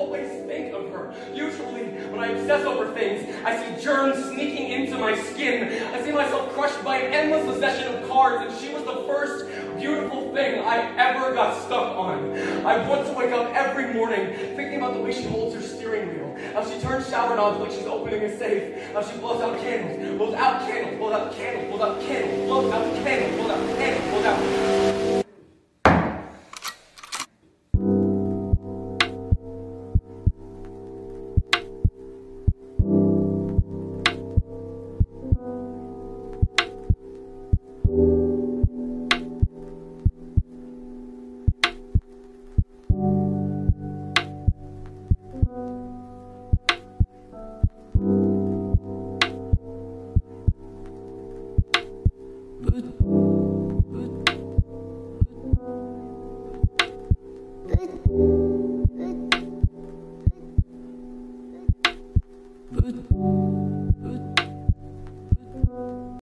over. Usually, when I obsess over things, I see germs sneaking into my skin. I see myself crushed by an endless succession of cards, and she was the first beautiful thing I ever got stuck on. I want to wake up every morning thinking about the way she holds her steering wheel, how she turns shower knobs like she's opening a safe, how she blows out candles, blows out candles, blows out candles, blows out candles, blows out candles, blows out candles, blows out. But